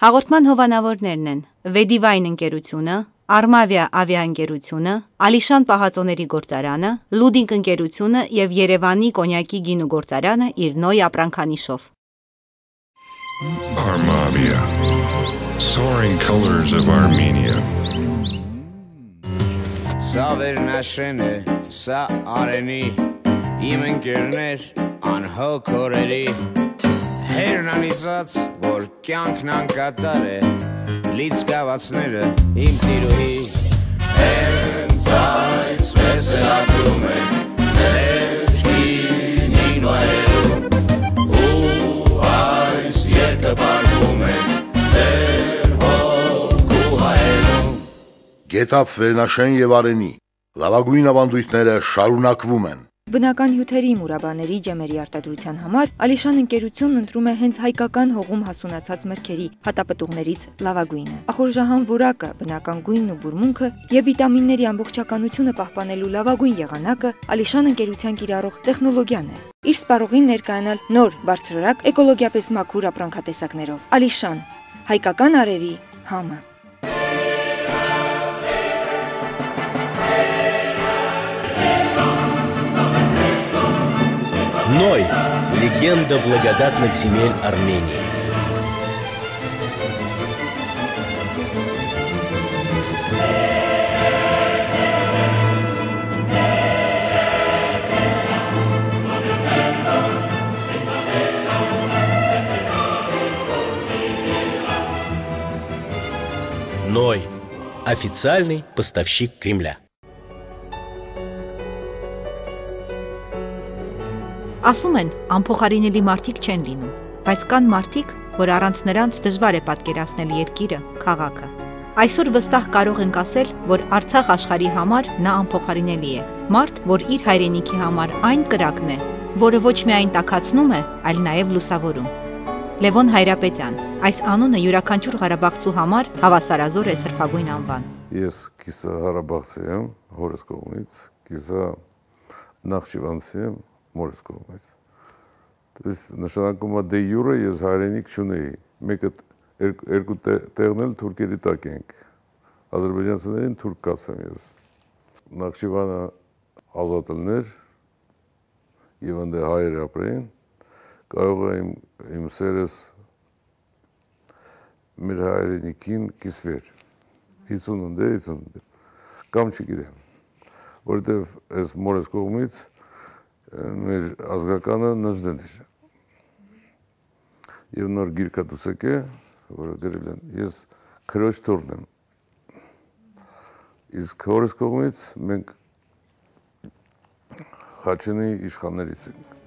Հաղորդման հովանավորներն են Վեդիվայն ընկերությունը, Արմավիա ավիաընկերությունը, Ալիշան պահածոների գործարանը, Լուդինգ ընկերությունը և Երևանի կոնյակի գինու գործարանը իր Նոյ ապրանքանիշով։ Armavia. Soaring colors of Armenia. Սա վերնաշեն է, սա արենի, իմ ընկերներ անհոգ օրերի, հերն անիծած, որ կյանքն անկատար է, լից կավացները իմ տիրուհի, հենց այսպես է ապրում է, մեր գինին վայրում, ու այս երկը բարգում է, ձեր հոգու հայերում, Գետապ Վերնաշեն եւ Արենի լավագույն ավանդույթները շարունակվում են։ Բնական հյութերի մուրաբաների ջեմերի արտադրության համար Ալիշան ընկերությունն ընտրում է հենց հայկական հողում հասունացած մրգերի հատապտուղներից լավագույնը։ Ախորժահան որակը, բնական գույնն ու բուրմունքը եւ վիտամինների ամբողջականությունը պահպանելու լավագույն եղանակը Ալիշան ընկերության կիրառող տեխնոլոգիան է։ Իր սպառողին ներկայանալ նոր բարձրորակ էկոլոգիապես մաքուր ապրանքատեսակներով։ Ալիշան հայկական արևի համը Ной. Легенда благодатных земель Армении. Ной. Официальный поставщик Кремля. Ասում են, անփոխարինելի մարդիկ չեն լինում, բայց կան մարդիկ, որ առանց նրանց դժվար է պատկերացնել երկիրը, քաղաքը։ Այսօր վստահ կարող ենք ասել, որ Արցախ աշխարհի համար նա անփոխարինելի է։ Մարդ, որ իր հայրենիքի համար այն կրակն է, որը ոչ միայն տակացնում է, այլ նաև լուսավորում։ Լևոն Հայրապետյան, այս անունը յուրաքանչյուր Ղարաբաղցու համար հավասարազոր է սրբագույն անվան։ Ես կիսա Հարաբաղցի եմ, հորս կողմից, կիսա Նախճիվանցի եմ, մորս կողմից։ Դες նշանակում է դե յուրը ես հայրենիք չունեի։ Մեկը երկու տեղն էլ թուրքերի տակ ենք։ Ադրբեջանցիներին թուրք կացեմ ես։ Նախճիվանը ազատելներ եւ ընդ հայեր ապրեն կարող է իմ իմ սերս մեր հայրենիքին կիսվեր 50-ն դե 50 կամ չգիտեմ որովհետև այս մորս կողմից մեր ազգականը նժդեն էր եւ նոր գիրքա դուսեք է որը գրել են. Ես քրոջ թորն եմ իսկ հորս կողմից մենք խաչենի իշխաններից ենք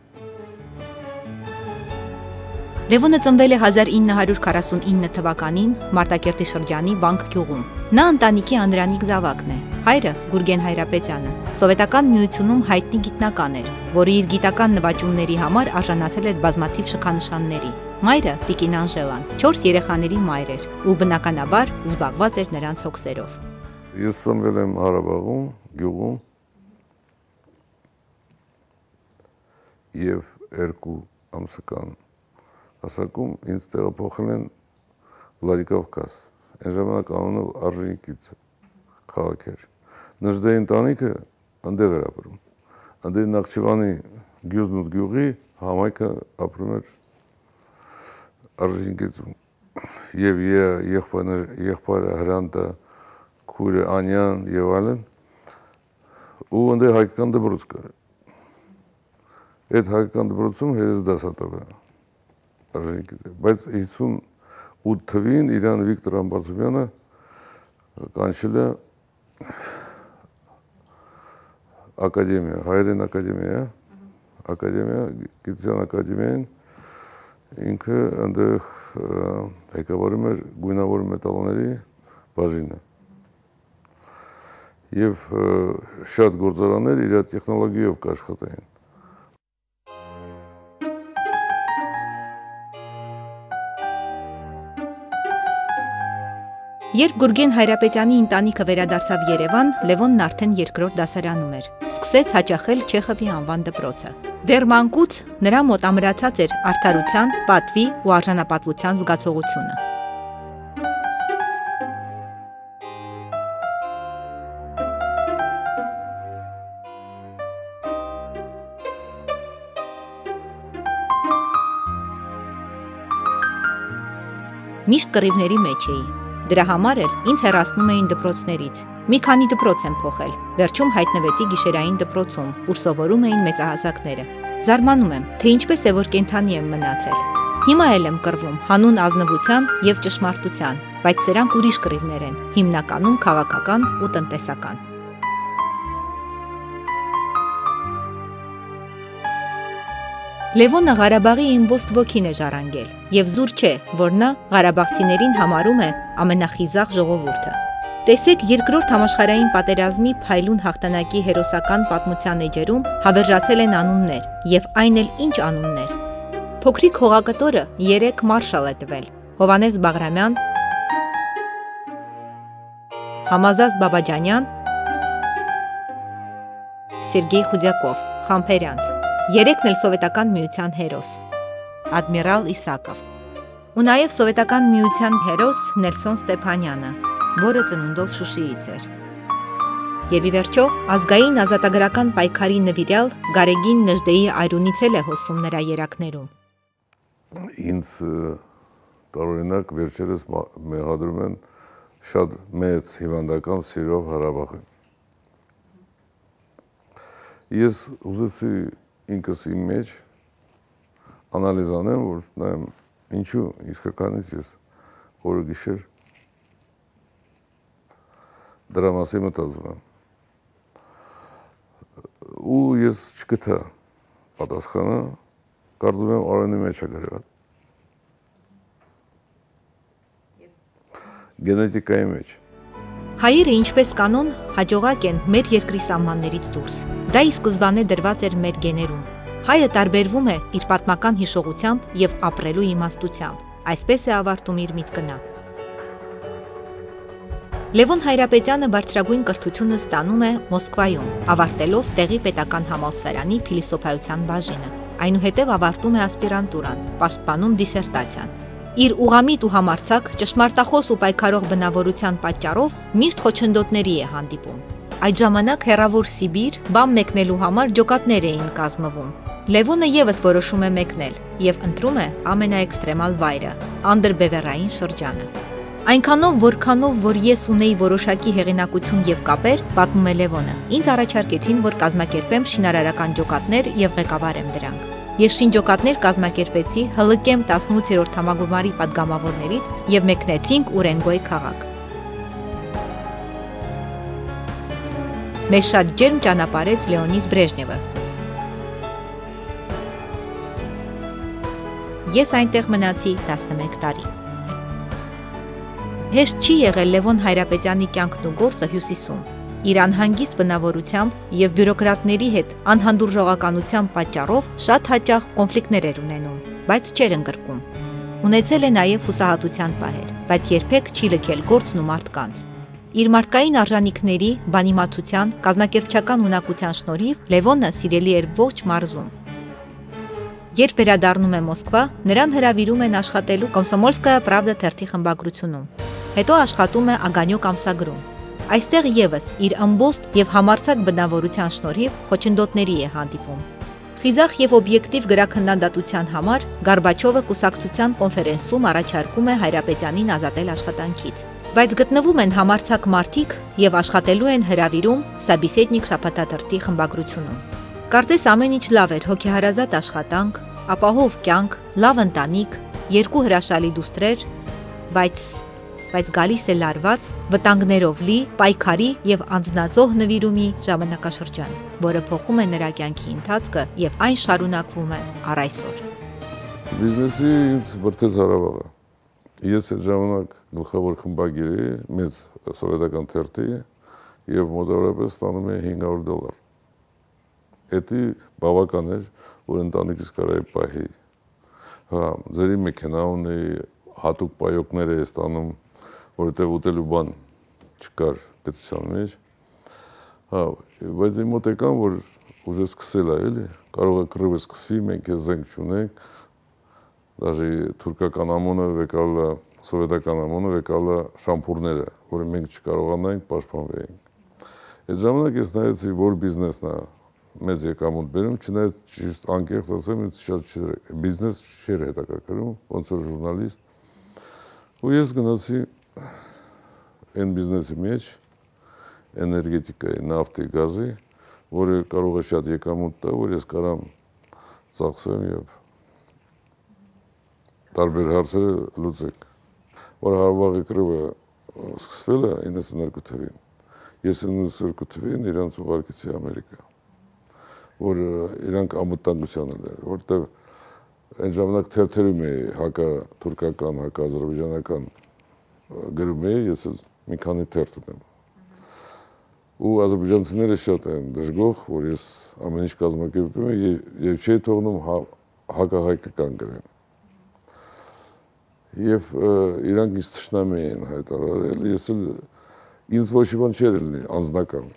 Լևոնը ծնվել է 1949 թվականին Մարտակերտի շրջանի Վանք գյուղում։ Նա ընտանիքի անդրանիկ զավակն է։ Հայրը Գուրգեն Հայրապետյանը սովետական միությունում հայտնի գիտնական էր, որը իր գիտական նվաճումների համար արժանացել էր բազմաթիվ շքանշանների։ Մայրը Տիկին Անժելան 4 երեխաների մայր էր ու բնականաբար զբաղված էր նրանց հոգսերով։ Ես ծնվել եմ Հարաբաղում, գյուղում եւ երկու ամսական հասակում ինձ տեղափոխել են Վլադիկովկազ։ Այն ժամանակ անունը Արժենիկից քաղաք էր։ Նժդեի ընտանիքը ընդեղ էր ապրում։ Ընդեղ Նախճիվանի գյուզն ու գյուղի համայնքը ապրում էր Արժենիկիցում։ Եվ եղբայրը եղբայրը Հրանտը, քուրը Անյան եւ այլն ու ընդեղ հայկական դպրոց կար։ Այդ հայկական դպրոցում հերս դասատով էր արժանիքի բայց 58 թվին իրան Վիկտոր Ամբարձումյանը կանչել է ակադեմիա, հայերեն ակադեմիա, ակադեմիա, գիտության ակադեմիային ինքը այնտեղ ղեկավարում էր գույնավոր մետալների բաժինը։ Եվ շատ գործարաններ իր տեխնոլոգիայով կաշխատեին։ Երբ Գուրգեն Հայրապետյանի ընտանիքը վերադարձավ Երևան, Լևոնն արդեն երկրորդ դասարանում էր։ Սկսեց հաճախել Չեխովի անվան դպրոցը։ Դեռ մանկուց նրա մոտ ամրացած էր արդարության, պատվի ու արժանապատվության զգացողությունը։ Միշտ կռիվների մեջ էի Դրա համար էլ ինձ հեռացնում էին դպրոցներից։ Մի քանի դպրոց եմ փոխել։ Վերջում հայտնվեցի գիշերային դպրոցում, ուր սովորում էին մեծահասակները։ Զարմանում եմ, թե ինչպես է որ կենթանի եմ մնացել։ Հիմա էլ եմ կռվում հանուն ազնվության եւ ճշմարտության, բայց սրանք ուրիշ կռիվներ են, հիմնականում քաղաքական ու տնտեսական։ Լևոնը Ղարաբաղի իմբոստ ոգին է ժառանգել, եւ զուր չէ, որ նա Ղարաբաղցիներին համարում է ամենախիզախ ժողովուրդը։ Տեսեք երկրորդ համաշխարհային պատերազմի փայլուն հաղթանակի հերոսական պատմության էջերում հավերժացել են անուններ, եւ այն էլ ինչ անուններ։ Փոքրիկ հողակտորը 3 մարշալ է տվել։ Հովանես Բաղրամյան, Համազազ Բաբաջանյան, Սերգեյ Խուդյակով, Խամփերյանց Երեքն էլ սովետական միության հերոս։ Ադմիրալ Իսակով։ Ու նաև սովետական միության հերոս Նելսոն Ստեփանյանը, որը ծնունդով Շուշիից էր։ Եվ ի վերջո, ազգային ազատագրական պայքարի նվիրյալ Գարեգին Նժդեի այրունից էլ է հոսում նրա երակներում։ Ինձ տարօրինակ վերջերս մեղադրում են շատ մեծ հիվանդական սիրով Հարաբաղին։ Ես ուզեցի ինքս իմ մեջ անալիզ անեմ, որ նայեմ ինչու իսկականից ես օրը գիշեր դրա մասին մտածում եմ։ Ու ես չգտա պատասխանը, կարծում եմ արենի մեջ է գրված։ Գենետիկայի մեջ։ Հայերը ինչպես կանոն հաջողակ են մեր երկրի սահմաններից դուրս։ Դա ի սկզբանե դրված էր մեր գեներում։ Հայը տարբերվում է իր պատմական հիշողությամբ եւ ապրելու իմաստությամբ։ Այսպես է ավարտում իր միտքնա։ Լևոն Հայրապետյանը բարձրագույն կրթությունը ստանում է Մոսկվայում, ավարտելով տեղի պետական համալսարանի փիլիսոփայության բաժինը։ Այնուհետև ավարտում է ասպիրանտուրան, պաշտպանում դիսերտացիան Իր ուղամիտ ու համարցակ ճշմարտախոս ու պայքարող բնավորության պատճառով միշտ խոչընդոտների է հանդիպում։ Այդ ժամանակ հերավոր Սիբիր բամ մեկնելու համար ջոկատներ էին կազմվում։ Լևոնը եւս որոշում է մեկնել եւ ընտրում է ամենաէքստրեմալ վայրը՝ Անդերբևերային շրջանը։ Այնքանով, որքանով, որ ես ունեի որոշակի հեղինակություն եւ կապեր, պատմում է Լևոնը, ինձ առաջարկեցին, որ կազմակերպեմ շինարարական ջոկատներ եւ ղեկավարեմ դրանք։ Ես շինջոկատներ կազմակերպեցի ՀԼԿ-ում 18-րդ համագումարի падգամավորներից եւ մեկնեցինք Ուրենգոյ քաղաք։ Մեզ շատ ջերմ ճանապարհեց Լեոնիդ Բրեժնևը։ Ես այնտեղ մնացի 11 տարի։ Հեշտ չի եղել Լևոն Հայրապետյանի կյանքն ու գործը Հյուսիսում իր անհանգիստ բնավորությամբ եւ բյուրոկրատների հետ անհանդուրժողականության պատճառով շատ հաճախ կոնֆլիկտներ էր ունենում, բայց չէր ընկրկում։ Ունեցել է նաեւ հուսահատության պահեր, բայց երբեք չի լքել գործն ու մարդկանց։ Իր մարդկային արժանինքների, բանիմացության, կազմակերպչական ունակության շնորհիվ Լևոնը սիրելի էր ողջ մարզում։ Երբ վերադառնում է Մոսկվա, նրան հրավիրում են աշխատելու Կոմսոմոլսկայա Պրավդա թերթի խմբագրությունում։ Հետո աշխատում է Ագանյոկ ամսագրում, Այստեղ եւս իր ամբոստ եւ համարցակ բնավորության շնորհիվ խոչընդոտների է հանդիպում։ Խիզախ եւ օբյեկտիվ գրաքննադատության համար Գարբաչովը կուսակցության կոնֆերենսում առաջարկում է Հայրապետյանին ազատել աշխատանքից։ Բայց գտնվում են համարցակ մարդիկ եւ աշխատելու են հրավիրում Սաբիսեդնիկ շապատաթրթի խմբագրությունում։ Կարծես ամեն ինչ լավ էր, հոգեհարազատ աշխատանք, ապահով կյանք, լավ ընտանիք, երկու հրաշալի դուստրեր, բայց բայց գալիս է լարված, վտանգներով լի, պայքարի եւ անznազող նվիրումի ժամանակաշրջան, որը փոխում է նրա կյանքի ընթացքը եւ այն շարունակվում է առ այսօր։ Բիզնեսի ինձ բրտեց Հարավաղը։ Ես այդ ժամանակ գլխավոր խմբագիր էի մեծ սովետական թերթի եւ մոտավորապես ստանում էի 500 դոլար։ Էդի բավական էր, որ ընտանիքս կարայի պահի։ Հա, ձերի մեքենա ունեի, հատուկ պայոկներ էի ստանում որովհետև ուտելու բան չկար պետության մեջ։ Հա, բայց իմ մոտ եկան, որ ուժը սկսել է, էլի, կարող է կռիվը սկսվի, մենք է զենք չունենք, դաժե թուրքական ամոնը վեկալ է, սովետական ամոնը վեկալ է շամփուրները, որը մենք չկարողանայինք պաշտպանվեինք։ Այդ ժամանակ ես նայեցի, որ բիզնեսն է մեծ եկամուտ բերում, չնայած ճիշտ անկեղծ ասեմ, շատ չէր բիզնես չէր հետաքրքրում, ոնց որ ժուրնալիստ ու ես գնացի այն բիզնեսի մեջ էներգետիկայի, նավթի, գազի, որը կարող է շատ եկամուտ տա, որ ես կարամ ծախսեմ եւ տարբեր հարցերը լուծեք։ Որ Հարավաղի կրվը սկսվել է 92 թվին։ Ես 92 թվին իրանց ուղարկեցի Ամերիկա, որ իրանք անվտանգության էլ էր, որտեղ այն ժամանակ թերթերում էի հակա թուրքական, հակա ադրբեջանական գրում էի, ես մի քանի թերթ ունեմ ու ազերբայջանցիները շատ են դժգոհ, որ ես ամեն ինչ կազմակերպում եմ եւ, եւ չի թողնում հա, հակահայկական գրեն։ Եվ իրանք ինձ ճշնամի են հայտարարել, ես էլ ինձ ոչ մի բան չէր լինի անձնական,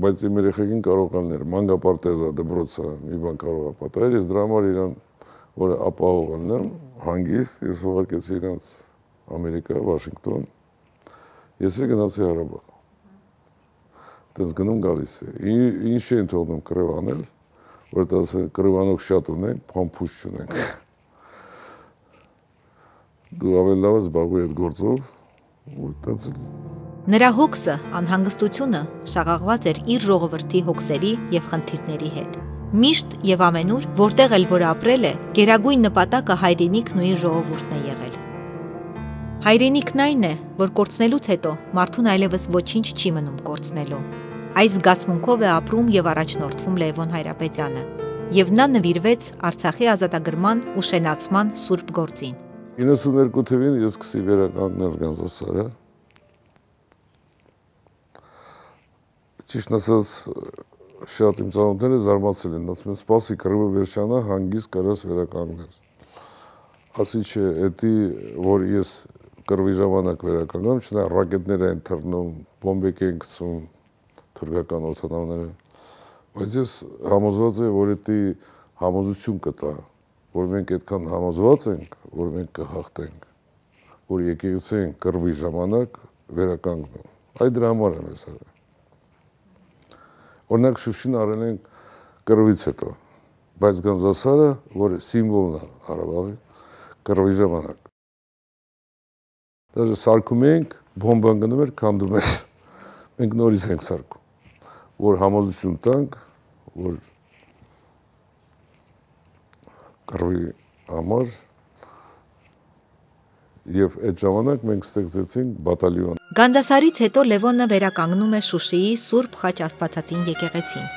բայց իմ երեխեքին կարողաններ մանգապարտեզա, դպրոցա, մի բան կարող է պատահել, ես դրա համար իրան որ ապահովանեմ հանգիստ, ես ուղարկեցի իրանց Ամերիկա, Վաշինգտոն։ Ես էլ գնացի Հարաբաղ այդպես գնում գալիս է։ Ինչ են թողնում կրևանել, որտեղ ասել կրևանոք շատ ունենք, փամփուշ չունենք։ Դու ավելի լավ ես զբաղվի այդ գործով, որտեղ Նրա հոգսը, անհանգստությունը շաղաղված էր իր ժողովրդի հոգսերի եւ խնդիրների հետ։ Միշտ եւ ամենուր, որտեղ էլ որ ապրել է, գերագույն նպատակը հայրենիքն ու իր ժողովուրդն է եղել։ Հայրենիքն այն է, որ կորցնելուց հետո մարդուն այլևս ոչինչ չի մնում կորցնելու։ Այս զգացմունքով է ապրում եւ առաջնորդվում Լևոն Հայրապետյանը, եւ նա նվիրվեց Արցախի ազատագրման ու շենացման սուրբ գործին։ 92 թվին ես սկսի վերականգնել Գանձասարը։ Ճիշտ ասած, շատ իմ ծանոթները զարմացել են, ասում են, սպասի կռվը վերջանա, հանգիստ կարաս վերականգնես։ Ասի չէ, էդի, որ ես կռվի ժամանակ վերականգնում, չնա ռակետներ են թռնում, բոմբեկ են գցում, թուրքական օթանավները, բայց ես համոզված եմ, որ դա համոզություն կտա, որ մենք այդքան համոզված ենք, որ մենք կհաղթենք, որ եկեղեցին կռվի ժամանակ վերականգնում։ Այդ դրա համար եմ ես արել։ Օրինակ Շուշին արել ենք կռվից հետո, բայց Գանձասարը, որ սիմվոլն է Ղարաբաղի, կռվի ժամանակ։ Դաժե սարքում ենք, բոմբան գնում էր, քանդում էր։ Մենք նորից ենք սարքում որ համոզություն տանք, որ կռվի համար եւ այդ ժամանակ մենք ստեղծեցինք բատալիոն։ Գանդասարից հետո Լևոնը վերականգնում է Շուշիի Սուրբ Խաչ Աստվածածին եկեղեցին։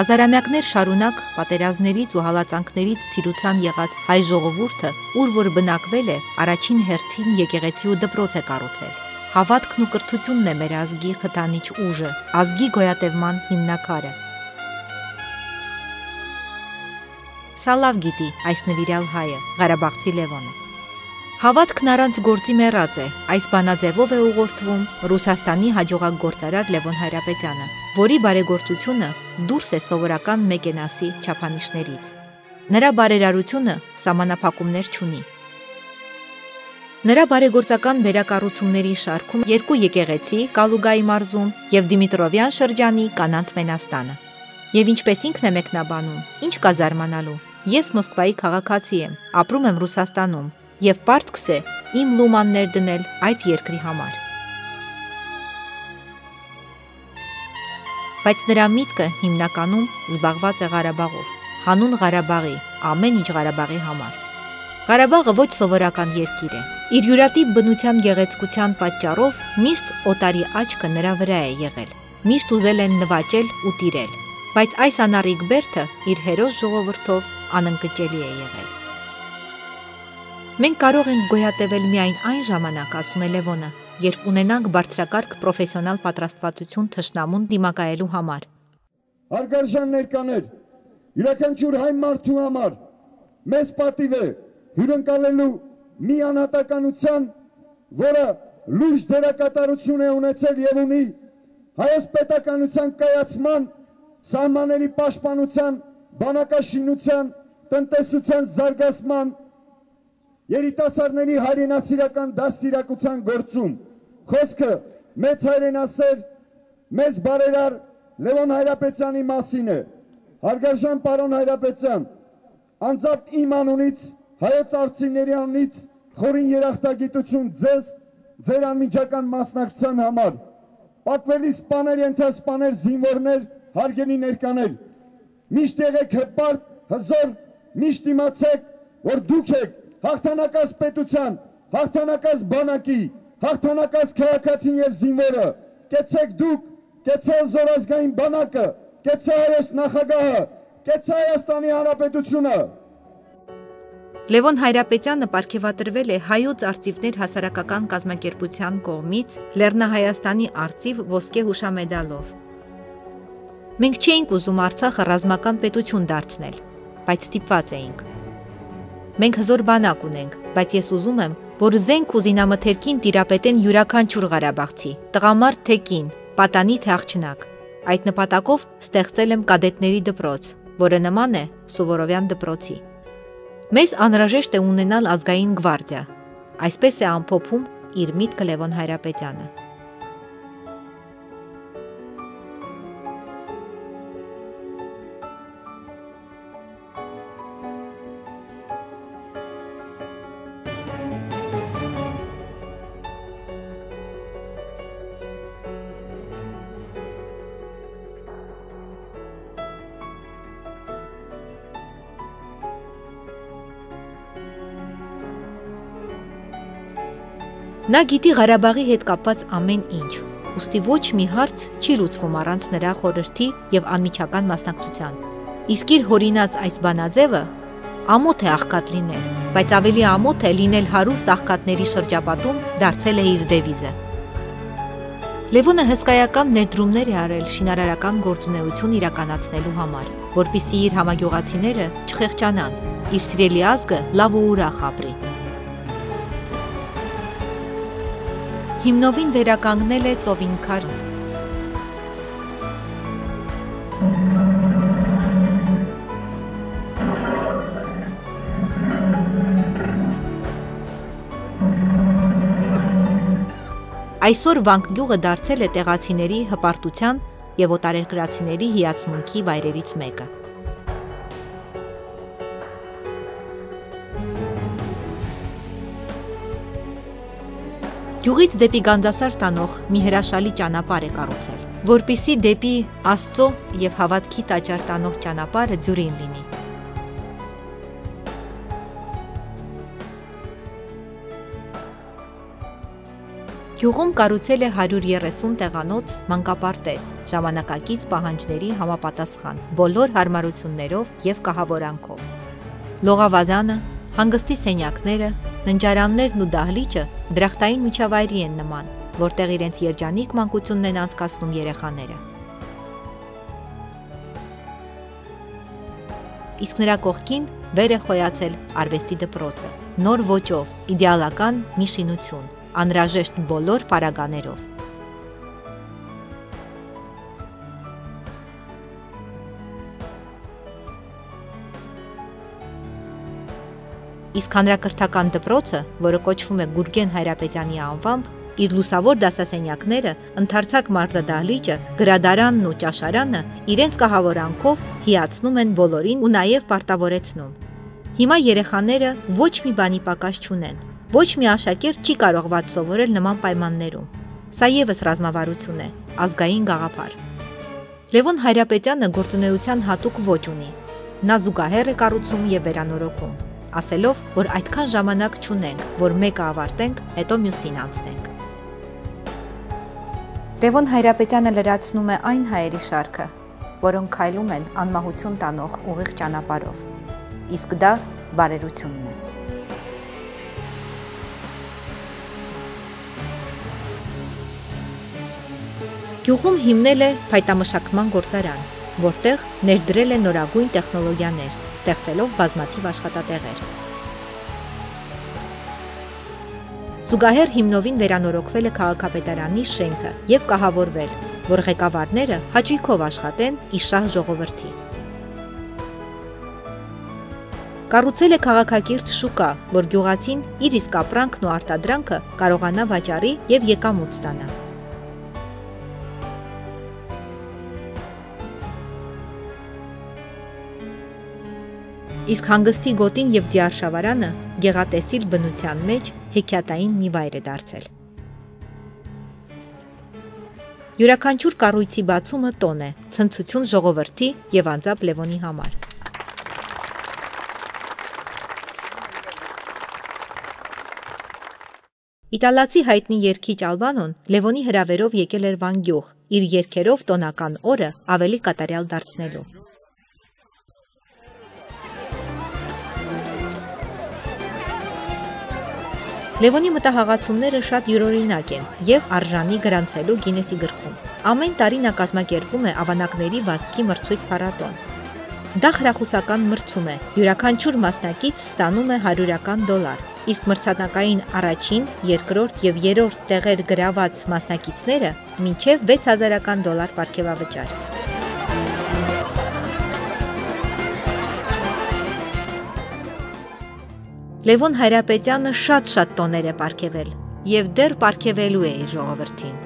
Հազարամյակներ շարունակ պատերազմներից ու հալածանքներից ցիրուցան եղած հայ ժողովուրդը, ուր որ բնակվել է, առաջին հերթին եկեղեցի ու դպրոց է կառուցել։ Հավատքն ու կրթությունն է մեր ազգի խթանիչ ուժը, ազգի գոյատևման հիմնակարը։ Սա լավ գիտի այս նվիրյալ հայը, Ղարաբաղցի Լևոնը։ Հավատքն առանց գործի մեռած է։ Այս բանաձևով է ուղղորդվում Ռուսաստանի հաջողակ գործարար Լևոն Հայրապետյանը, որի բարեգործությունը դուրս է սովորական մեկենասի չափանիշներից։ Նրա բարերարությունը սահմանափակումներ չունի։ Նրա բարեգործական վերակառուցումների շարքում երկու եկեղեցի Կալուգայի մարզում եւ Դիմիտրովյան շրջանի կանանց մենաստանը։ Եվ ինչպես ինքն է մեկնաբանում, ինչ կա զարմանալու։ Ես Մոսկվայի քաղաքացի եմ, ապրում եմ Ռուսաստանում եւ պարտքս է իմ լումաններ դնել այդ երկրի համար։ Բայց նրա միտքը հիմնականում զբաղված է Ղարաբաղով, հանուն Ղարաբաղի, ամեն ինչ Ղարաբաղի համար։ Ղարաբաղը ոչ սովորական երկիր է։ Իր յուրատիպ բնության գեղեցկության պատճառով միշտ օտարի աչքը նրա վրա է եղել։ Միշտ ուզել են նվաճել ու տիրել, բայց այս անառիկ բերդը իր հերոս ժողովրդով անընկճելի է եղել։ Մենք կարող ենք գոյատևել միայն այն ժամանակ, ասում է Լևոնը, երբ ունենանք բարձրակարգ պրոֆեսիոնալ պատրաստվածություն թշնամուն դիմակայելու համար։ Արգարժան ներկաներ, յուրաքանչյուր հայ մարդու համար մեզ պատիվ է հյուրընկալելու մի անհատականության, որը լուրջ դերակատարություն է ունեցել եւ ունի հայոց պետականության կայացման, սահմանների պաշտպանության, բանակաշինության, տնտեսության զարգացման, երիտասարդների հայրենասիրական դաստիարակության գործում։ Խոսքը մեծ հայրենասեր, մեծ բարերար Լևոն Հայրապետյանի մասին է։ Հարգարժան պարոն Հայրապետյան, անձամբ իմ անունից հայոց արցիների անունից խորին երախտագիտություն ձեզ, ձեր անմիջական մասնակցության համար։ Պատվելի սպաներ, ենթասպաներ, զինվորներ, հարգելի ներկաներ, միշտ եղեք հպարտ, հզոր, միշտ իմացեք, որ դուք եք հաղթանակած պետության, հաղթանակած բանակի, հաղթանակած քաղաքացին եւ զինվորը, կեցեք դուք, կեցե զորազգային բանակը, կեցե հայոց նախագահը, կեցե Հայաստանի Հանրապետությունը։ Լևոն Հայրապետյանը ապարգևատրվել է հայոց արծիվներ հասարակական կազմակերպության կողմից Լեռնահայաստանի արծիվ ոսկե հուշամեդալով։ Մենք չէինք ուզում Արցախը ռազմական պետություն դարձնել, բայց ստիպված էինք։ Մենք հզոր բանակ ունենք, բայց ես ուզում եմ, որ զենք ու զինամթերքին տիրապետեն յուրաքանչյուր Ղարաբաղցի, տղամարդ թե կին, պատանի թե աղջնակ։ Այդ նպատակով ստեղծել եմ կադետների դպրոց, որը նման է Սովորովյան դպրոցի։ Մեզ անհրաժեշտ է ունենալ ազգային գվարդիա։ Այսպես է ամփոփում իր միտքը Լևոն Հայրապետյանը։ Նա գիտի Ղարաբաղի հետ կապված ամեն ինչ, ուստի ոչ մի հարց չի լուծվում առանց նրա խորհրդի եւ անմիջական մասնակցության։ Իսկ իր հորինած այս բանաձևը ամոթ է աղքատ լինել, բայց ավելի ամոթ է լինել հարուստ աղքատների շրջապատում դարձել է իր դևիզը։ Լևոնը հսկայական ներդրումներ է արել շինարարական գործունեություն իրականացնելու համար, որpիսի իր համագյուղացիները չխեղճանան, իր սիրելի ազգը լավ ու ուրախ ապրի։ հիմնովին վերականգնել է ծովին քարը։ Այսօր Վանկգյուղը դարձել է տեղացիների հպարտության եւ օտարերկրացիների հիացմունքի վայրերից մեկը։ Գյուղից դեպի Գանձասար տանող մի հրաշալի ճանապարհ է կառուցել, որpիսի դեպի Աստծո եւ հավատքի տաճար տանող ճանապարհը ձյուրին լինի։ Գյուղում կառուցել է 130 տեղանոց մանկապարտեզ, ժամանակակից պահանջների համապատասխան, բոլոր հարմարություններով եւ կահավորանքով։ Լողավազանը, հանգստի սենյակները, ննջարաններն ու դահլիճը դրախտային միջավայրի են նման, որտեղ իրենց երջանիկ մանկությունն են անցկացնում երեխաները։ Իսկ նրա կողքին վեր է խոյացել արվեստի դպրոցը, նոր ոճով, իդեալական մի շինություն, անհրաժեշտ բոլոր պարագաներով։ Իսկ հանրակրթական դպրոցը, որը կոչվում է Գուրգեն Հայրապետյանի անվամբ, իր լուսավոր դասասենյակները, ընդարձակ մարտադահլիճը, գրադարանն ու ճաշարանը իրենց կահավորանքով հիացնում են բոլորին ու նաև պարտավորեցնում։ Հիմա երեխաները ոչ մի բանի պակաս չունեն։ Ոչ մի աշակերտ չի կարող ված սովորել նման պայմաններում։ Սա եւս ռազմավարություն է, ազգային գաղափար։ Լևոն Հայրապետյանը գործունեության հատուկ ոճ ունի։ Նա զուգահեռ է կառուցում եւ վերանորոգում ասելով, որ այդքան ժամանակ չունենք, որ մեկը ավարտենք, հետո մյուսին անցնենք։ Լևոն Հայրապետյանը լրացնում է այն հայերի շարքը, որոնք քայլում են անմահություն տանող ուղիղ ճանապարհով։ Իսկ դա բարերությունն է։ Գյուղում հիմնել է փայտամշակման գործարան, որտեղ ներդրել է նորագույն տեխնոլոգիաներ, ստեղծելով բազմաթիվ աշխատատեղեր։ Զուգահեռ հիմնովին վերանորոգվել է քաղաքապետարանի շենքը եւ կահավորվել, որ ղեկավարները հաճույքով աշխատեն իշահ ժողովրդի։ Կառուցել է քաղաքակիրթ շուկա, որ գյուղացին իր իսկ ապրանքն ու արտադրանքը կարողանա վաճառի եւ եկամուտ ստանա։ իսկ հանգստի գոտին եւ ձիարշավարանը գեղատեսիլ բնության մեջ հեքիաթային մի վայր է դարձել։ Յուրաքանչյուր կառույցի բացումը տոն է, ցնցություն ժողովրդի եւ անձամբ Լևոնի համար։ Իտալացի հայտնի երգիչ Ալբանոն Լևոնի հրավերով եկել էր Վանգյուղ, իր երգերով տոնական օրը ավելի կատարյալ դարձնելու։ Լևոնի մտահաղացումները շատ յուրօրինակ են եւ արժանի գրանցելու Գինեսի գրքում։ Ամեն տարի նա կազմակերպում է ավանակների վազքի մրցույթ փառատոն։ Դա հրախուսական մրցում է։ Յուրաքանչյուր մասնակից ստանում է 100-ական դոլար իսկ մրցանակային առաջին, երկրորդ եւ երրորդ տեղեր գրաված մասնակիցները մինչև 6000-ական դոլար ապարքեվավճար։ Լևոն Հայրապետյանը շատ-շատ տոներ է ապարքեվել եւ դեռ ապարքեվելու է ժողովրդին։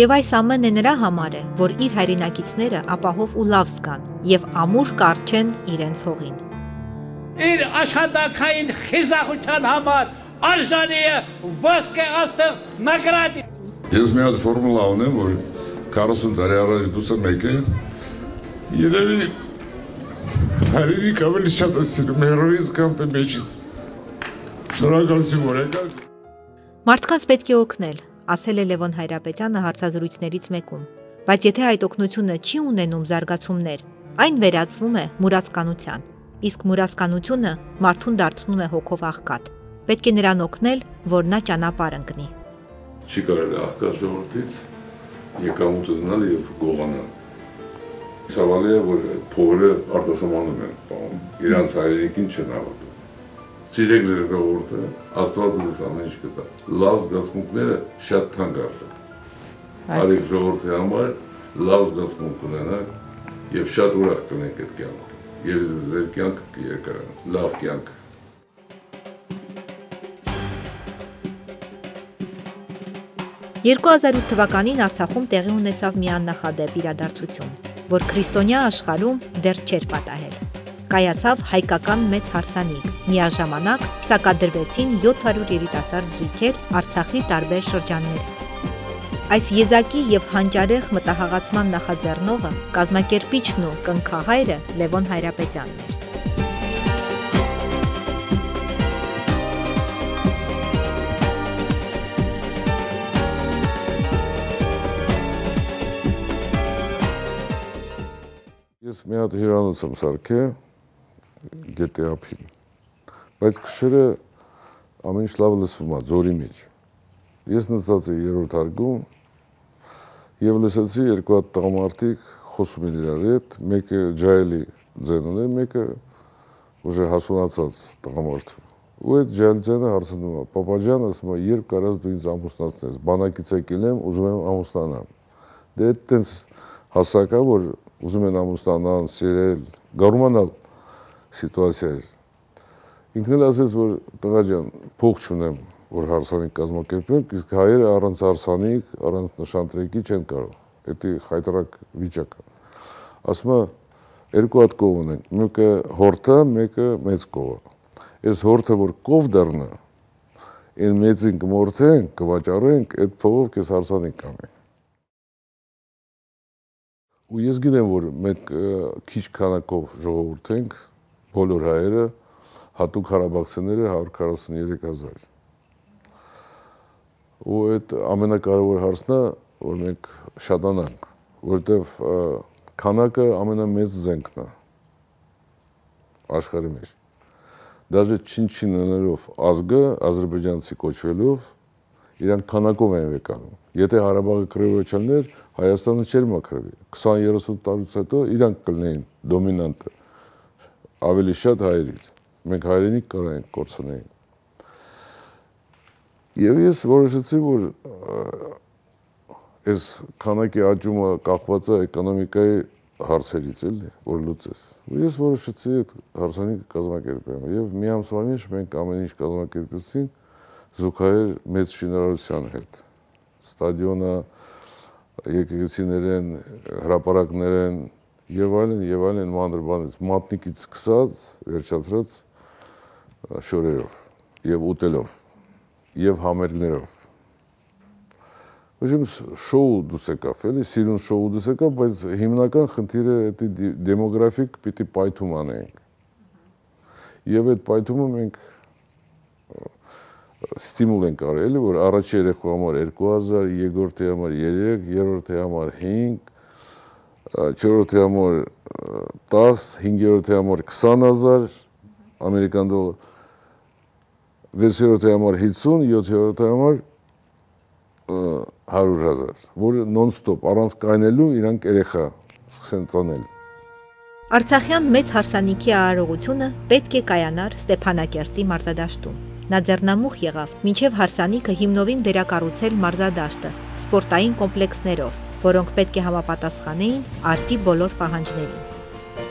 Եվ այս ամենը նրա համար է, որ իր հայրենակիցները ապահով ու լավ զգան եւ ամուր կարճեն իրենց հողին իր աշխատանքային խիզախության համար արժանի է ոսկե աստղ նագրադի։ Ես մի հատ ֆորմուլա ունեմ, որ 40 տարի առաջ դուսը մեկ է, երևի հայրենիք ավելի շատ է սիրում հերոյից կամ թե մեջից։ Շնորհակալություն որ եկալ։ Մարդկանց պետք է օգնել, ասել է Լևոն Հայրապետյանը հարցազրույցներից մեկում։ Բայց եթե այդ օգնությունը չի ունենում զարգացումներ, այն վերածվում է մուրացկանության իսկ մուրասկանությունը մարդուն դարձնում է հոգով աղքատ։ Պետք է նրան օգնել, որ նա ճանապարհ ընկնի։ Չի կարելի աղքատ ժողովրդից եկամուտ ունենալ եւ գողանալ։ Ցավալի է, որ փողերը արտասահմանում են, իրանց հայրենիքին չեն հավատում։ Սիրեք ձեր ժողովուրդը, Աստված ձեզ ամեն ինչ կտա։ Լավ զգացմունքները շատ թանկ արժան։ Արեք ժողովրդի համար լավ զգացմունք ունենալ եւ շատ ուրախ կնեք այդ կյանքում եւ ձեր կյանքը կերկարանա, լավ կյանք։ «2008 թվականին Արցախում տեղի ունեցավ մի աննախադեպ իրադարձություն, որ քրիստոնյա աշխարհում դեռ չէր պատահել։ Կայացավ հայկական մեծ հարսանիք։ Միաժամանակ փսակադրվեցին 700 երիտասարդ զույգեր Արցախի տարբեր շրջաններից։ Այս եզակի եւ հանճարեղ մտահաղացման նախաձեռնողը կազմակերպիչն ու կնքահայրը Լևոն Հայրապետյանն էր։ Ես մի հատ հյուրանոց եմ սարքե գետի ափին։ Բայց քշերը ամեն ինչ լավ լսվում է ձորի մեջ։ Ես նստած եմ երրորդ հարկում, Եվ լսեցի երկու հատ տղամարդիկ խոսում են իրար հետ, մեկը ջայելի ձեն ուներ, մեկը ուժը հասունացած տղամարդ։ Ու այդ ջայել ձենը հարցնում է, «Պապաջան, ասում է, երբ կարաս դու ինձ ամուսնացնես, բանակից եկել եմ, ուզում եմ ամուսնանամ»։ Դե այդ տենց հասակա, որ ուզում են ամուսնանալ, սիրել, գարումանալ սիտուացիա էր։ Ինքն էլ ասեց, որ տղա ջան, փող չունեմ, որ հարսանիք կազմակերպենք, իսկ հայերը առանց հարսանիք, առանց նշանտրեկի չեն կարող։ Դա խայտարակ վիճակ է։ Ասում է երկու հատ կով ունենք, մեկը հորթը, մեկը մեծ կովը։ Այս հորթը որ կով դառնա, այն մեծին կմորթենք, կվաճառենք, այդ փողով կես հարսանիք կանենք։ Ու ես գիտեմ, որ մենք քիչ քանակով ժողովուրդ ենք, բոլոր հայերը, հատուկ հարաբաղցիները 143000 ու այդ ամենակարևոր հարցն է, որ մենք շատանանք, որովհետև քանակը ամենամեծ զենքն է աշխարհի մեջ։ Դաժե չին-չին անելով ազգը ազերբայջանցի կոչվելով իրանք քանակով են վեկանում։ Եթե Ղարաբաղը քրեվոչաններ, Հայաստանը չէր մաքրվի։ 20-30 տարուց հետո իրանք կլինեին դոմինանտը ավելի շատ հայերից։ Մենք հայրենիք կարանք կորցնեին։ Եվ ես որոշեցի, որ այս քանակի աճումը կախված է էկոնոմիկայի հարցերից էլի, որ լուծես։ Ու ես որոշեցի այդ հարսանիքը կազմակերպեմ։ Եվ մի ամսվա մեջ մենք ամեն ինչ կազմակերպեցինք զուգահեռ մեծ շինարարության հետ։ Ստադիոնը, եկեղեցիներեն, հրապարակներեն եւ այլն եւ այլն մանր բանից մատնիկից սկսած վերջացրած շորերով եւ ուտելով եւ համերգներով Ուժիմ շոու դուս եկավ, էլի սիրուն շոու դուս եկավ, բայց հիմնական խնդիրը դա դեմոգրաֆիկ պիտի պայթում անենք։ Եվ այդ պայթումը մենք ստիմուլ ենք արել, էլի որ առաջ երեխու համար 2000, երկրորդի համար 3, երրորդի համար 5, չորրորդի համար 10, հինգերորդի համար 20000 ամերիկան դոլար, վեցերորդի համար 50, յոթերորդի համար 100.000, որը նոն-ստոպ առանց կայնելու իրանք երեխա սկսեն ծանել։ Արցախյան մեծ հարսանիքի արարողությունը պետք է կայանար Ստեփանակերտի մարզադաշտում։ Նա ձեռնամուխ եղավ մինչև հարսանիքը հիմնովին վերակառուցել մարզադաշտը սպորտային կոմպլեքսներով, որոնք պետք է համապատասխանեին արտի բոլոր պահանջներին։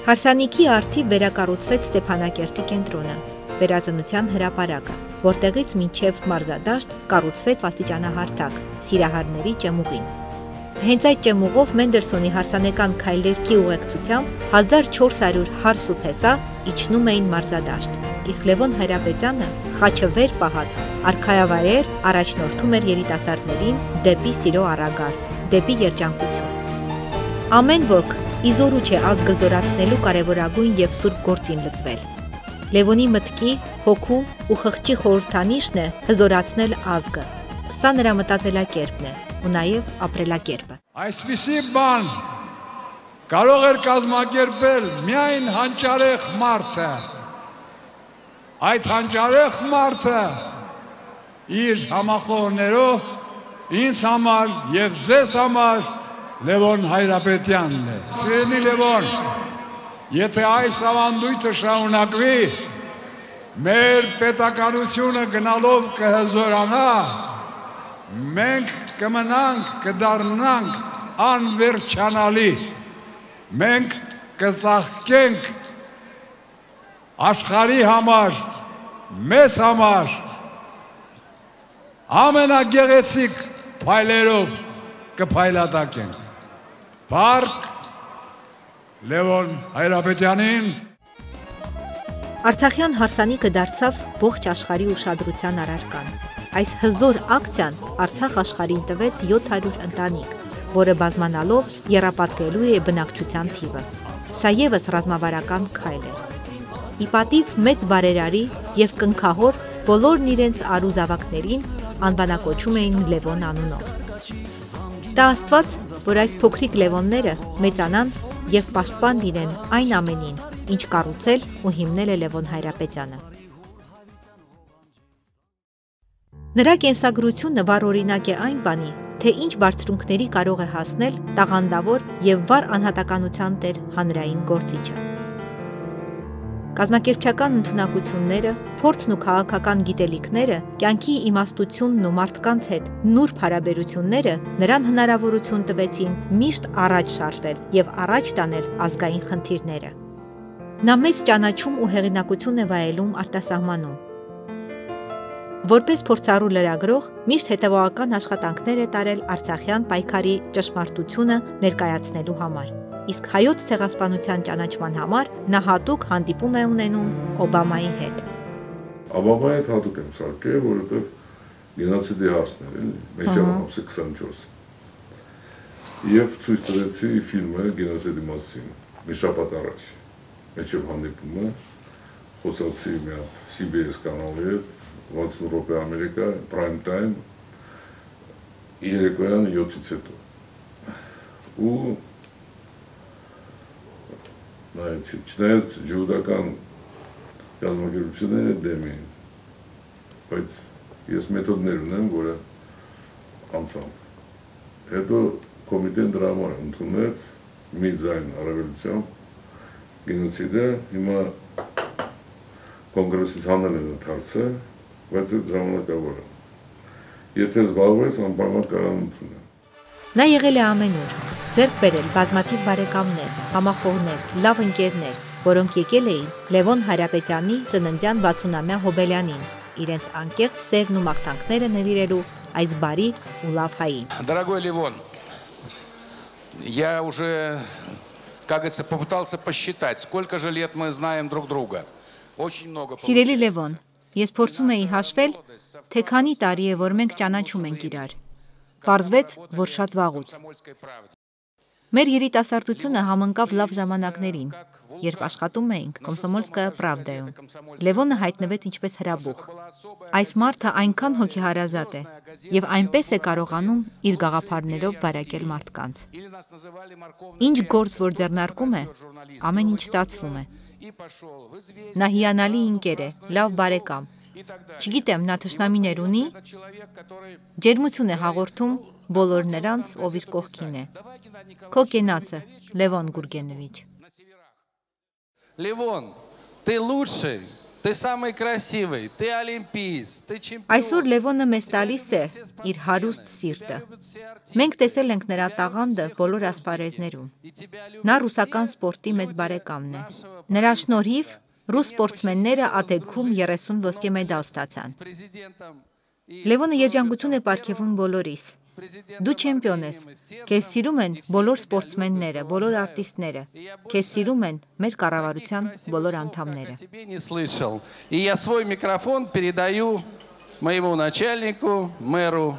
Հարսանիքի արդիվ վերակառուցվեց Ստեփանակերտի կենտրոնը, վերածնության հրապարակը, որտեղից մինչև մարզադաշտ կառուցվեց աստիճանահարթակ Սիրահարների ճեմուղին։ Հենց այդ ճեմուղով Մենդերսոնի հարսանեկան քայլերքի ուղեկցությամբ 1400 հարս ու փեսա իջնում էին մարզադաշտ։ Իսկ Լևոն Հայրապետյանը խաչը վեր պահած արխայավայր առաջնորդում էր երիտասարդներին դեպի սիրո արագաստ, դեպի երջանկություն։ Ամեն ոք իզորու չէ ազգը զորացնելու կարևորագույն եւ սուրբ գործին լծվել։ Լևոնի մտքի, հոգու ու խղճի խորհրդանիշն է հզորացնել ազգը։ Սա նրա մտածելակերպն է ու նաև ապրելակերպը։ Այսպիսի բան կարող էր կազմակերպել միայն հանճարեղ մարդը։ Այդ հանճարեղ մարդը իր համախոհներով ինձ համար եւ ձեզ համար Լևոն Հայրապետյանն է։ Սիրելի Լևոն, Եթե այս ավանդույթը շարունակվի, մեր պետականությունը գնալով կհզորանա, մենք կմնանք, կդառնանք անվերջանալի։ Մենք կծաղկենք աշխարհի համար, մեզ համար ամենագեղեցիկ փայլերով կփայլատակենք։ Բարք Լևոն Հայրապետյանին Արցախյան հարսանիքը դարձավ ողջ աշխարհի ուշադրության առարկան։ Այս հզոր ակցիան Արցախ աշխարհին տվեց 700 ընտանիք, որը բազմանալով երապատկելու է բնակչության թիվը։ Սա եւս ռազմավարական քայլ էր։ Իպատիվ մեծ բարերարի եւ կնքահոր բոլորն իրենց արուզավակներին անվանակոչում էին Լևոն անունով։ Դա Աստված, որ այս փոքրիկ Լևոնները մեծանան եւ պաշտպան լինեն այն ամենին, ինչ կառուցել ու հիմնել է Լևոն Հայրապետյանը։ Նրա կենսագրությունը վառ օրինակ է այն բանի, թե ինչ բարձրունքների կարող է հասնել տաղանդավոր եւ վառ անհատականության տեր հանրային գործիչը։ Կազմակերպչական ընտունակությունները, փորձն ու քաղաքական գիտելիքները, կյանքի իմաստությունն ու մարդկանց հետ նուրբ հարաբերությունները նրան հնարավորություն տվեցին միշտ առաջ շարժվել եւ առաջ տանել ազգային խնդիրները։ Նա մեծ ճանաչում ու հեղինակություն է վայելում արտասահմանում։ Որպես փորձառու լրագրող միշտ հետևողական աշխատանքներ է տարել Արցախյան պայքարի ճշմարտությունը ներկայացնելու համար իսկ հայոց ցեղասպանության ճանաչման համար նա հատուկ հանդիպում է ունենում Օբամայի հետ։ Օբամայի հետ հատուկ եմ սարքել, որովհետև գենոցիդի հարցն էր, էլի, ամսի 24։ Եվ ցույց տվեցի ֆիլմը գենոցիդի մասին, մի շաբաթ առաջ։ Մեջավ հանդիպումը խոսացի մի հատ CBS կանալի հետ 60 րոպե Ամերիկա, prime time երեկոյան 7-ից հետո։ Ու նայեցի, չնայած ջուդական կազմակերպությունները դեմ էին, բայց ես մեթոդներ ունեմ, որը անցավ։ Հետո կոմիտեն դրա համար ընդունեց մի ձայն առավելությամբ գենոցիդը, հիմա կոնգրեսից հանել են ընդարձը, բայց այդ ժամանակավորը։ Եթե զբաղվես, անպայման կարող ընդունել։ Նա եղել է ամենուր, ձեռք բերել բազմաթիվ բարեկամներ, համախոհներ, լավ ընկերներ, որոնք եկել էին Լևոն Հարապետյանի ծննդյան 60-ամյա հոբելյանին, իրենց անկեղծ սերն ու մաղթանքները նվիրելու այս բարի ու լավ հային։ Дорогой Левон, я уже как говорится, попытался посчитать, сколько же лет мы знаем друг друга. Очень много Սիրելի Լևոն, ես փորձում էի հաշվել, թե քանի տարի է, որ մենք ճանաչում ենք իրար։ Պարզվեց, որ շատ վաղուց։ Մեր երիտասարդությունը համընկավ լավ ժամանակներին, երբ աշխատում էինք Կոմսոմոլսկայա Պրավդայում։ Լևոնը հայտնվեց ինչպես հրաբուխ։ Այս մարդը այնքան հոգեհարազատ է եւ այնպես է կարողանում իր գաղափարներով բարակել մարդկանց։ Ինչ գործ որ ձեռնարկում է, ամեն ինչ ստացվում է։ Նա հիանալի ինկեր է, լավ բարեկամ։ Չգիտեմ, նա թշնամիներ ունի, ջերմություն է հաղորդում բոլոր նրանց, ով իր կողքին է։ Քո կենացը, Լևոն Գուրգենովիչ։ Левон, ты лучший, ты самый красивый, ты олимпиец, ты чемпион. Այսօր Լևոնը մեզ տալիս է իր հարուստ սիրտը։ Մենք տեսել ենք նրա տաղանդը բոլոր ասպարեզներում։ Նա ռուսական սպորտի մեծ բարեկամն է։ Նրա շնորհիվ ռուս սպորտսմենները աթեգքում 30 ոսկե մեդալ ստացան։ Լևոնը երջանկություն է ապարգևում բոլորիս։ Դու չեմպիոն ես։ Քեզ սիրում են բոլոր սպորտսմենները, բոլոր արտիստները։ Քեզ սիրում են մեր կառավարության բոլոր անդամները։ Тебе не слышал. И я свой микрофон передаю моему начальнику, мэру.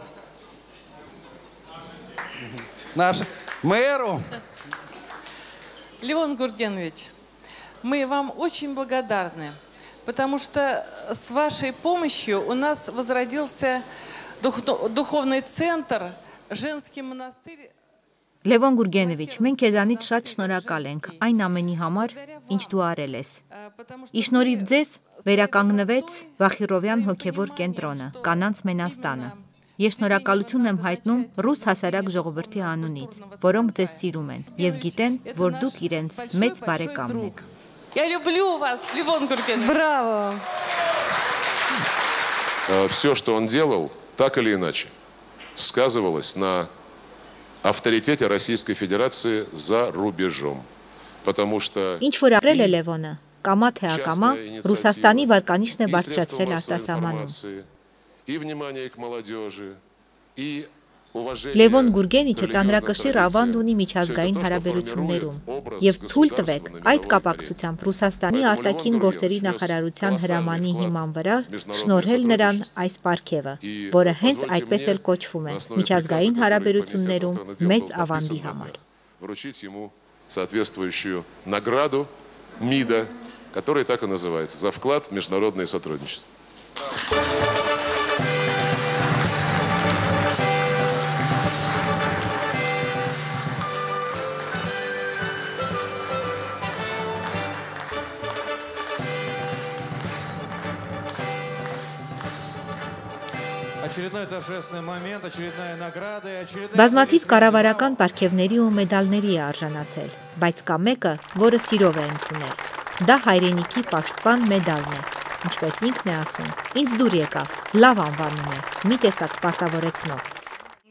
Наш мэру. Леон Гургенович, мы вам очень благодарны, потому что с вашей помощью у нас возродился дух- духовный центр, женский монастырь. Լևոն Գուրգենովիչ, մենք քեզանից շատ շնորհակալ ենք այն ամենի համար, ինչ դու արել ես։ Իշնորհիվ ձեզ վերականգնվեց Վախիրովյան հոգևոր կենտրոնը, Կանանց Մենաստանը։ Ես շնորհակալություն եմ հայտնում ռուս հասարակ ժողովրդի անունից, որոնք ձեզ սիրում են եւ գիտեն, որ դուք իրենց մեծ բարեկամն եք։ Я люблю вас, Левон Гургенович. Բրավո։ все, что он делал, так или иначе, сказывалось на авторитете Российской Федерации за рубежом. Потому что Ինչ որ ապրել է Լևոնը, կամա թե ակամա, Ռուսաստանի վարկանիշն է и բարձրացրել средства массовой արտասահմանում։ информации, и внимание к молодежи, и уважение Լևոն Գուրգենիչը ծանրակշիռ ավանդ ունի միջազգային հարաբերություններում եւ թույլ տվեք այդ կապակցությամբ Ռուսաստանի արտաքին գործերի նախարարության հրամանի հիման վրա շնորհել նրան այս պարգևը, որը հենց այդպես էլ կոչվում է միջազգային հարաբերություններում մեծ ավանդի համար։ Вручить ему соответствующую награду МИДа, которая так и называется, за вклад в международное сотрудничество. Բազմաթիվ կառավարական պարգևների ու մեդալների է արժանացել, բայց կա մեկը, որը սիրով է ընդունել։ Դա հայրենիքի պաշտպան մեդալն է, ինչպես ինքն է ասում։ Ինձ դուր եկավ, լավ անվանում է, մի տեսակ պարտավորեցնող։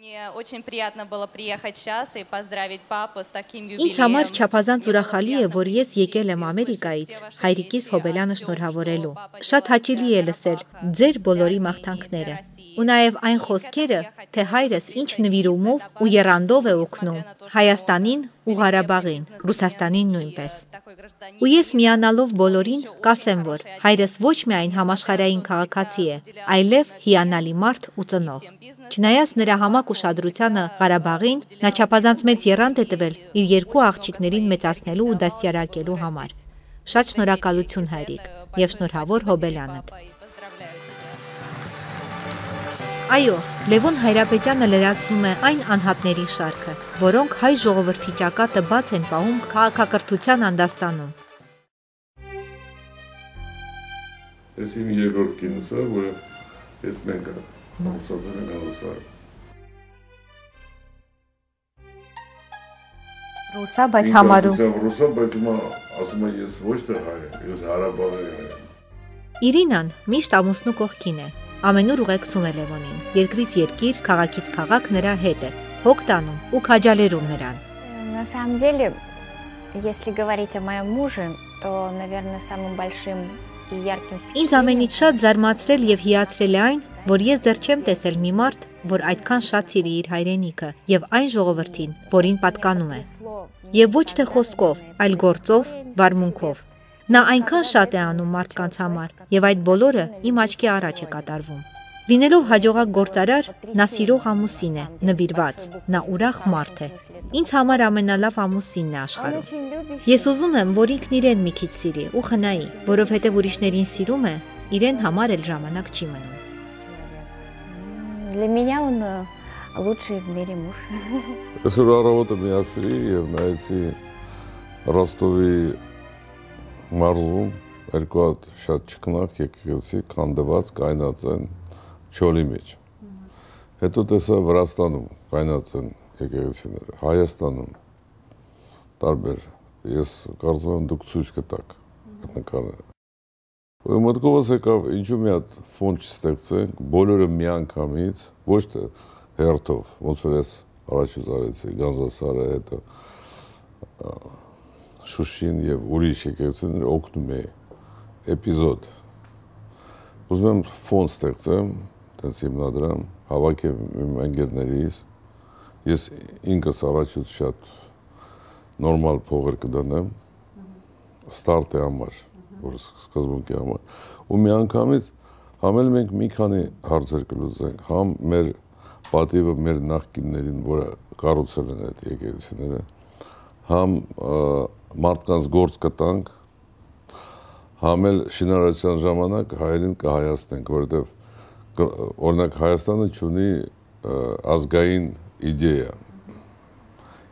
Мне очень приятно было приехать сейчас и поздравить папу с таким Ինձ համար юбилеем. չափազանց ուրախալի է, որ ես եկել եմ Ամերիկայից հայրիկիս Հոբելյանը շնորհավորելու։ Շատ հաճելի է լսել ձեր բոլորի մաղթանքները։ Ու նաև այն խոսքերը, թե հայրս ինչ նվիրումով ու երանդով է օգնում Հայաստանին ու Ղարաբաղին, Ռուսաստանին նույնպես։ Ու ես միանալով բոլորին կասեմ, որ հայրս ոչ միայն համաշխարհային քաղաքացի է, այլև հիանալի մարդ ու ծնող։ Չնայած նրա համակ ուշադրությանը Ղարաբաղին, նա չափազանց մեծ երանգ է տվել իր երկու աղջիկներին մեծացնելու ու դաստիարակելու համար։ Շատ շնորհակալություն հայրիկ եւ շնորհավոր Հոբելյանդ։ Այո, Լևոն Հայրապետյանը լրացնում է այն անհատների շարքը, որոնք հայ ժողովրդի ճակատը բաց են պահում քաղաքակրթության անդաստանում։ Ես իմ երկրորդ կինս է, որը հետ մենք ամուսացել ենք հավասար։ Ռուսա, բայց համարում։ Ռուսա, բայց հիմա ասում եմ ես ոչ թե հայ եմ, ես հարաբաղի հայ եմ։ Իրինան միշտ ամուսնու կողքին է։ Ամենուր ուղեկցում է Լևոնին։ Երկրից երկիր, քաղաքից քաղաք նրա հետ է։ Հոգ տանում ու քաջալերում նրան։ На самом деле, если говорить о моем муже, то, наверное, самым большим и ярким Ինձ ամենից շատ զարմացրել եւ հիացրել է այն, որ ես դեռ չեմ տեսել մի մարդ, որ այդքան շատ սիրի իր հայրենիքը եւ այն ժողովրդին, որին պատկանում է։ Եվ ոչ թե խոսքով, այլ գործով, վարմունքով։ Նա այնքան շատ է անում մարդկանց համար, եւ այդ բոլորը իմ աչքի առաջ է կատարվում։ Լինելով հաջողակ գործարար, նա սիրող ամուսին է, նվիրված, նա ուրախ մարդ է։ Ինձ համար ամենալավ ամուսինն է աշխարհում։ Ես ուզում եմ, որ ինքն իրեն մի քիչ սիրի ու խնայի, որովհետև ուրիշներին սիրում է, իրեն համար էլ ժամանակ չի մնում։ Для меня он э, лучший в мире муж. Այսօր առավոտը միացրի եւ նայեցի Ռոստովի մարզում երկու հատ շատ ճկնակ եկեղեցի կանդված կայնած են չոլի մեջ։ Հետո տեսա Վրաստանում կայնած են եկեղեցիները, Հայաստանում տարբեր։ Ես կարծում եմ դուք ցույց կտաք այդ նկարները։ Ու մտքովս եկավ ինչու մի հատ ֆոն չստեղծենք, բոլորը միանգամից, ոչ թե հերթով, ոնց որ ես առաջուց արեցի Գանձասարը, հետո Շուշին եւ ուրիշ եկեղեցիներ օգնում է էպիզոդ։ Ուզում եմ ֆոն ստեղծեմ, տենց հիմնադրամ, հավաքեմ իմ ընկերներից։ Ես ինքս առաջուց շատ նորմալ փողեր կդնեմ ստարտի համար, որ սկզբունքի համար։ Ու մի անգամից համել մենք մի քանի հարցեր կլուծենք, համ մեր պատիվը մեր նախկիններին, որը կառուցել են այդ եկեղեցիները, համ մարդկանց գործ կտանք, համ էլ շինարարության ժամանակ հայերին կհայացնենք, որովհետև օրինակ Հայաստանը ունի ազգային իդեա։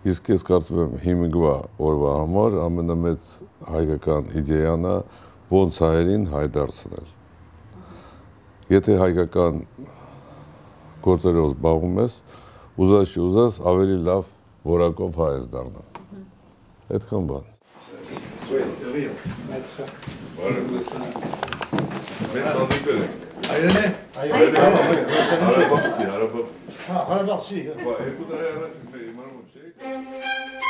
Իսկ ես կարծում եմ հիմիկվա օրվա համար ամենամեծ հայկական իդեան է ոնց հայերին հայ դարձնել։ Եթե հայկական գործերով զբաղվում ես, ուզած չի ուզած ավելի լավ որակով հայ ես դառնալ։ Այդքան բան։ Բարև ձեզ։ Մենք հանդիպել ենք։ Այրեն է։ Հարաբաղցի, հարաբաղցի։ Հա, հարաբաղցի։ Բա երկու տարի առաջ իմանում չէ։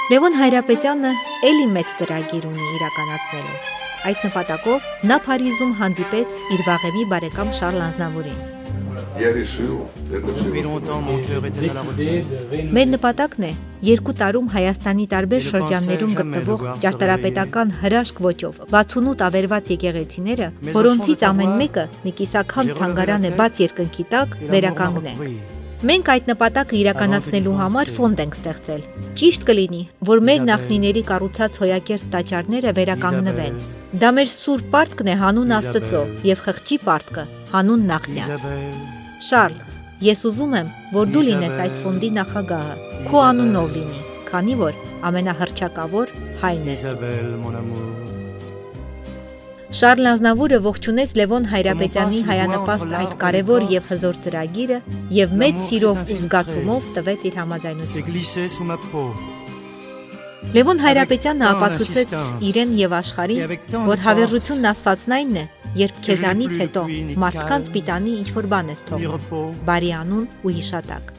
Լևոն Հայրապետյանը ելի մեծ ծրագիր ունի իրականացնելու։ Այդ նպատակով նա Փարիզում հանդիպեց իր վաղեմի բարեկամ Շարլ Անznավուրին։ Я решил, это все. Մեր նպատակն է երկու տարում Հայաստանի տարբեր շրջաններում գտնվող ճարտարապետական հրաշք ոճով 68 ավերված եկեղեցիները, որոնցից ամեն մեկը մի կիսական թանգարան է բաց երկնքի տակ, վերականգնենք։ Մենք այդ նպատակը իրականացնելու համար ֆոնդ ենք ստեղծել։ Ճիշտ կլինի, որ մեր նախնիների կառուցած հոյակերտ տաճարները վերականգնվեն։ Դա մեր սուր պարտքն է հանուն Աստծո եւ խղճի պարտքը հանուն նախնյաց։ Շարլ, ես ուզում եմ, որ դու լինես այս ֆոնդի նախագահը, քո անունով լինի, քանի որ ամենահրճակավոր հայն ես։ Շարլ Ազնավուրը ողջունեց Լևոն Հայրապետյանի հայանպաստ այդ կարևոր եւ հզոր ծրագիրը եւ մեծ սիրով ու զգացումով տվեց իր համաձայնությունը։ Լևոն Հայրապետյանը ապացուցեց իրեն եւ աշխարհին, որ հավերժությունն ասվածն այն է, երբ քեզանից հետո մարդկանց պիտանի ինչ որ բան ես թողնում, բարի անուն ու հիշատակ։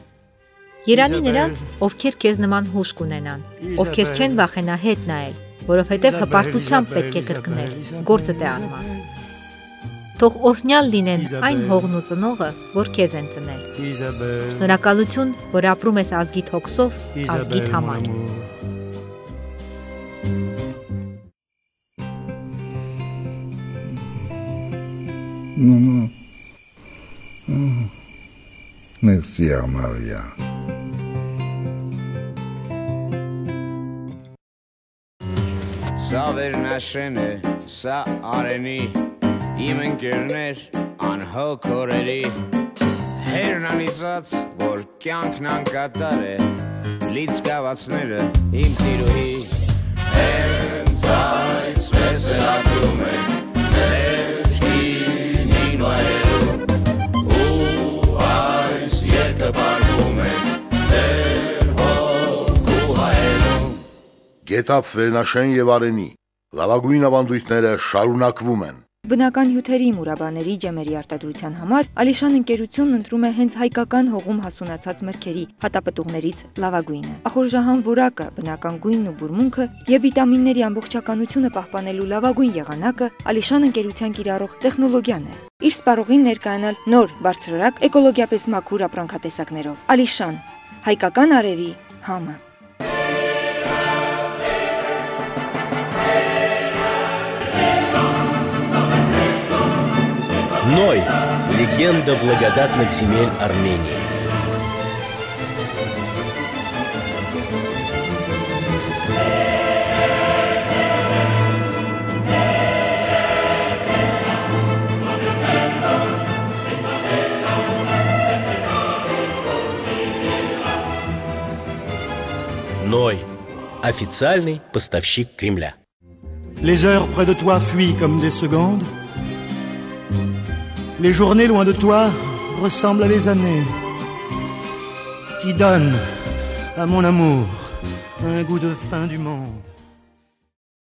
Երանի նրանց, ովքեր քեզ նման հուշ կունենան, ովքեր չեն վախենա հետ նայել, որովհետև հպարտությամբ պետք է կրկնել, գործը դե անման։ Թող օրհնյալ լինեն այն հողն ու ծնողը, որ քեզ են ծնել։ Շնորհակալություն, որ ապրում ես ազգիտ հոգսով, ազգիտ համար։ Merci, Armaria. Սա վերնաշեն է, սա արենի, իմ ընկերներ անհոգ օրերի, հերն անիծած, որ կյանքն անկատար է, լից կավացները իմ տիրուհի, հենց այսպես է ապրում Գետապ Վերնաշեն եւ Արենի լավագույն ավանդույթները շարունակվում են։ Բնական հյութերի մուրաբաների ջեմերի արտադրության համար Ալիշան ընկերությունն ընտրում է հենց հայկական հողում հասունացած մրգերի հատապտուղներից լավագույնը։ Ախորժահան որակը, բնական գույնն ու բուրմունքը եւ վիտամինների ամբողջականությունը պահպանելու լավագույն եղանակը Ալիշան ընկերության կիրառող տեխնոլոգիան է։ Իր սպառողին ներկայանալ նոր բարձրորակ էկոլոգիապես մաքուր ապրանքատեսակներով։ Ալիշան հայկական արևի համը Ной – легенда благодатных земель Армении. Ной – официальный поставщик Кремля. Les heures près de toi fuient comme des secondes. Les journées loin de toi ressemblent à les années qui donnent à mon amour un goût de fin du monde.